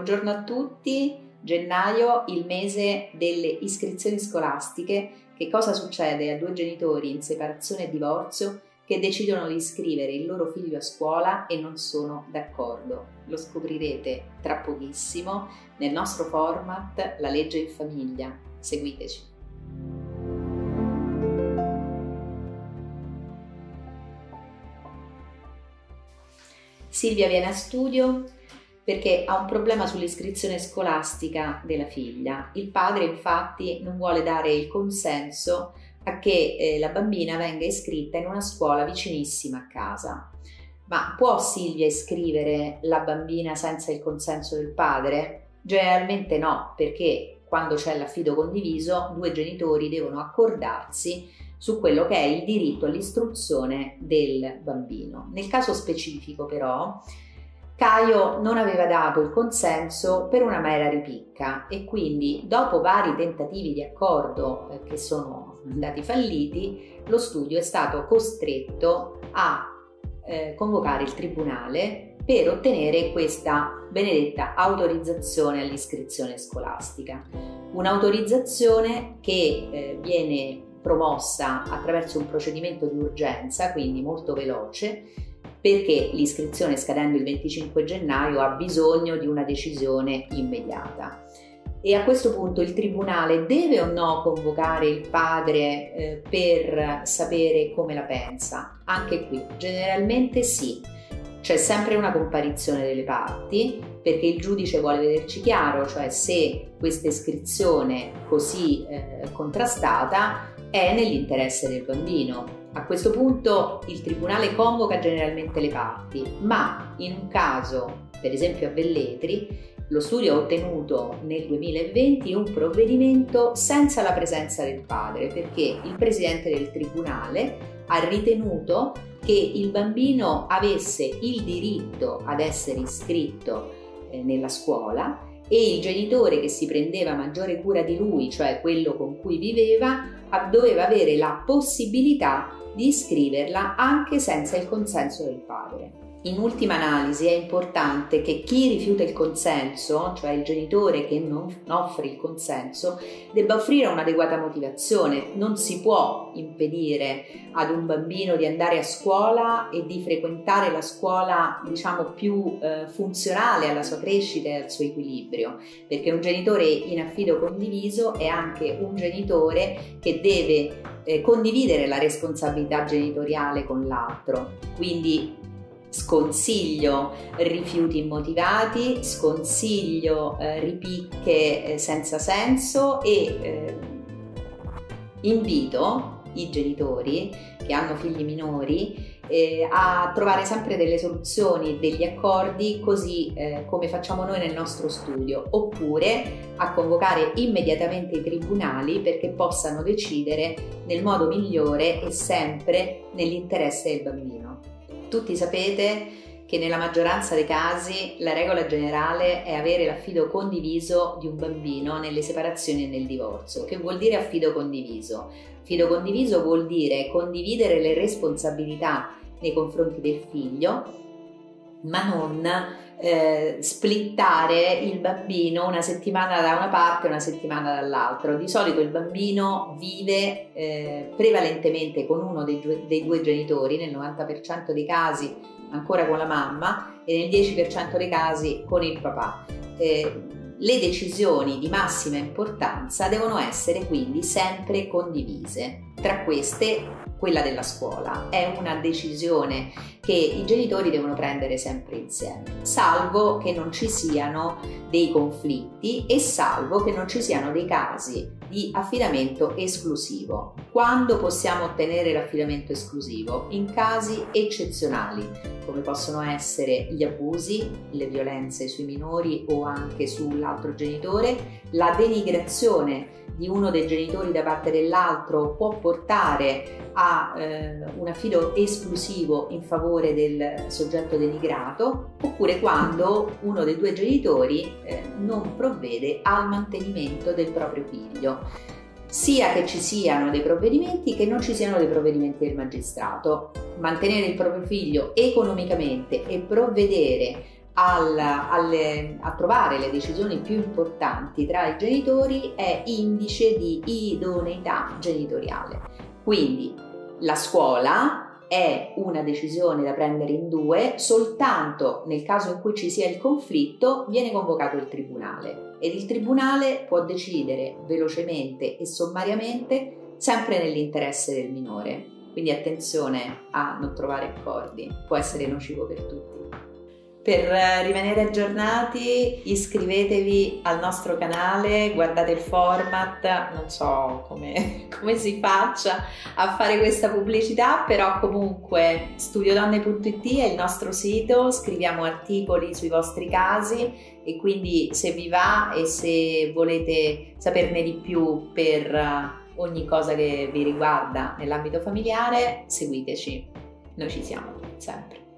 Buongiorno a tutti, gennaio, il mese delle iscrizioni scolastiche. Che cosa succede a due genitori in separazione e divorzio che decidono di iscrivere il loro figlio a scuola e non sono d'accordo? Lo scoprirete tra pochissimo nel nostro format La legge in famiglia. Seguiteci. Silvia viene a studio perché ha un problema sull'iscrizione scolastica della figlia. Il padre infatti non vuole dare il consenso a che eh, la bambina venga iscritta in una scuola vicinissima a casa. Ma può Silvia iscrivere la bambina senza il consenso del padre? Generalmente no, perché quando c'è l'affido condiviso, due genitori devono accordarsi su quello che è il diritto all'istruzione del bambino. Nel caso specifico però, Caio non aveva dato il consenso per una mera ripicca e quindi dopo vari tentativi di accordo eh, che sono andati falliti, lo studio è stato costretto a eh, convocare il tribunale per ottenere questa benedetta autorizzazione all'iscrizione scolastica. Un'autorizzazione che eh, viene promossa attraverso un procedimento di urgenza, quindi molto veloce, perché l'iscrizione scadendo il 25 gennaio ha bisogno di una decisione immediata. E a questo punto il tribunale deve o no convocare il padre eh, per sapere come la pensa? Anche qui, generalmente sì. C'è sempre una comparizione delle parti perché il giudice vuole vederci chiaro, cioè se questa iscrizione così eh, contrastata è nell'interesse del bambino. A questo punto il tribunale convoca generalmente le parti, ma in un caso, per esempio a Velletri, lo studio ha ottenuto nel 2020 un provvedimento senza la presenza del padre perché il presidente del tribunale ha ritenuto che il bambino avesse il diritto ad essere iscritto nella scuola e il genitore che si prendeva maggiore cura di lui, cioè quello con cui viveva, doveva avere la possibilità di iscriverla anche senza il consenso del padre. In ultima analisi è importante che chi rifiuta il consenso, cioè il genitore che non offre il consenso, debba offrire un'adeguata motivazione. Non si può impedire ad un bambino di andare a scuola e di frequentare la scuola, diciamo, più eh, funzionale alla sua crescita e al suo equilibrio, perché un genitore in affido condiviso è anche un genitore che deve eh, condividere la responsabilità genitoriale con l'altro. Quindi sconsiglio rifiuti immotivati, sconsiglio eh, ripicche eh, senza senso e eh, invito i genitori che hanno figli minori eh, a trovare sempre delle soluzioni, degli accordi così eh, come facciamo noi nel nostro studio, oppure a convocare immediatamente i tribunali perché possano decidere nel modo migliore e sempre nell'interesse del bambino. Tutti sapete che nella maggioranza dei casi la regola generale è avere l'affido condiviso di un bambino nelle separazioni e nel divorzio. Che vuol dire affido condiviso? Affido condiviso vuol dire condividere le responsabilità nei confronti del figlio, ma non eh, splittare il bambino una settimana da una parte e una settimana dall'altra. Di solito il bambino vive eh, prevalentemente con uno dei, dei, due genitori, nel 90% dei casi ancora con la mamma e nel 10% dei casi con il papà. Eh, le decisioni di massima importanza devono essere quindi sempre condivise. Tra queste quella della scuola. È una decisione che i genitori devono prendere sempre insieme, salvo che non ci siano dei conflitti e salvo che non ci siano dei casi di affidamento esclusivo. Quando possiamo ottenere l'affidamento esclusivo? In casi eccezionali, come possono essere gli abusi, le violenze sui minori o anche sull'altro genitore, la denigrazione di uno dei genitori da parte dell'altro può portare a eh, un affido esclusivo in favore del soggetto denigrato, oppure quando uno dei due genitori eh, non provvede al mantenimento del proprio figlio sia che ci siano dei provvedimenti che non ci siano dei provvedimenti del magistrato. Mantenere il proprio figlio economicamente e provvedere al, alle, a trovare le decisioni più importanti tra i genitori è indice di idoneità genitoriale. Quindi la scuola è una decisione da prendere in due, soltanto nel caso in cui ci sia il conflitto viene convocato il tribunale ed il tribunale può decidere velocemente e sommariamente sempre nell'interesse del minore. Quindi attenzione a non trovare accordi, può essere nocivo per tutti. Per rimanere aggiornati iscrivetevi al nostro canale, guardate il format, non so come, come, si faccia a fare questa pubblicità, però comunque studiodonne.it è il nostro sito, scriviamo articoli sui vostri casi e quindi se vi va e se volete saperne di più per ogni cosa che vi riguarda nell'ambito familiare, seguiteci, noi ci siamo sempre.